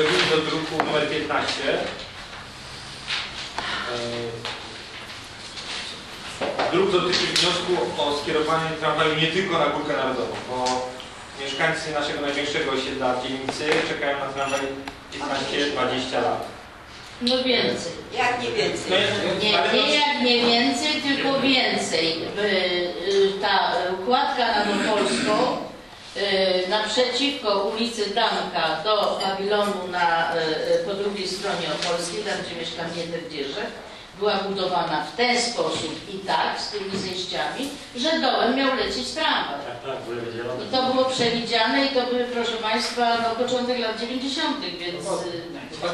Przechodzimy do druku numer 15. E, Druk dotyczy wniosku o skierowanie tramwaju nie tylko na Górkę Narodową, bo mieszkańcy naszego największego osiedla w dzielnicy czekają na tramwaj 15-20 lat. No więcej. Jak nie więcej? No Nie, nie jak nie więcej, tylko więcej. Y, y, Ta układka nadopolską y, naprzeciwko ulicy Danka do pawilonu na, y, y, po drugiej stronie Opolskiej, tam gdzie mieszkam Niedewdzierze, była budowana w ten sposób i tak, z tymi zejściami, że dołem miał lecieć tramwaj. Tak, tak. I to było przewidziane i to były, proszę Państwa, no, początek lat 90., więc... Tak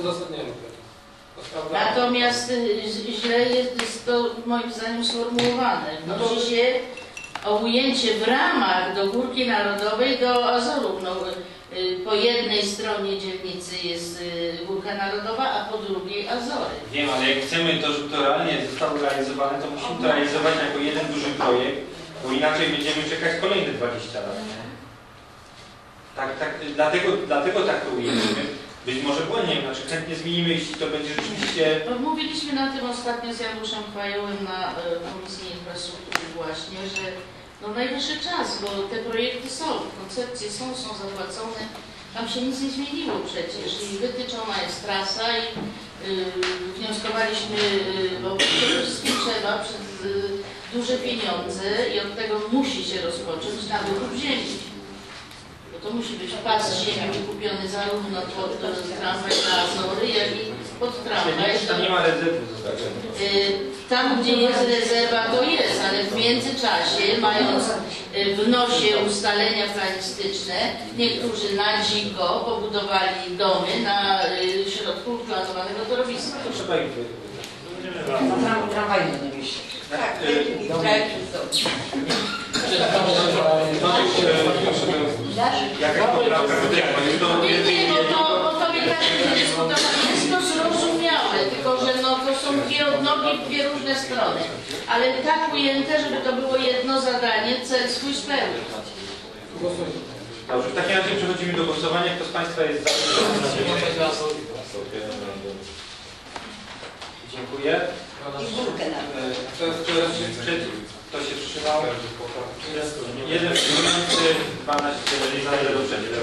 uzasadnieniu. To sprawdzałem. Natomiast źle jest, to moim zdaniem sformułowane. Wnosi się o ujęcie w ramach do Górki Narodowej do Azorów. No, y, po jednej stronie dzielnicy jest y, Górka Narodowa, a po drugiej Azory. Wiem, ale jak chcemy to, żeby to realnie zostało realizowane, to musimy to realizować jako jeden duży projekt, bo inaczej będziemy czekać kolejne 20 lat. Tak, tak, dlatego, dlatego tak to ujęliśmy. Być może błędnie, znaczy chętnie zmienimy, jeśli to będzie rzeczywiście... No, Mówiliśmy na tym ostatnio z Januszem Fajołem na y, Komisji Infrastruktury właśnie, że no najwyższy czas, bo te projekty są, koncepcje są, są zapłacone. Tam się nic nie zmieniło przecież i wytyczona jest trasa i y, wnioskowaliśmy, y, bo przede wszystkim trzeba przez y, duże pieniądze i od tego musi się rozpocząć na wykup ziemi. Bo to musi być pas ziemi kupiony zarówno pod y, tramwaj na Azory, jak i pod tramwaj. Tam nie ma rezerwy. Y, Tam, gdzie jest rezerwa, to jest, ale międzyczasie, mając y, w nosie ustalenia planistyczne, niektórzy na dziko pobudowali domy na y, środku planowanego torowiska. To trzeba ich wy- Będziemy wracać. Tram, tramwaju nie mieści. Tak, y, i w jakim są. Jakaś poprawka do tego, jest to... Nie, nie, bo to, bo to mi tak nie dyskutować. Jest to zrozumiałe, tylko że no, to są dwie odnogi w dwie różne strony. Ale tak ujęte, żeby to było jedno zadanie, cel swój spełnić. Dobrze, w takim razie przechodzimy do głosowania. Kto z Państwa jest za? Dziękuję. Kto jest przeciw? Kto się wstrzymał? Jeden wstrzymujący, 12 za, 0 przeciw.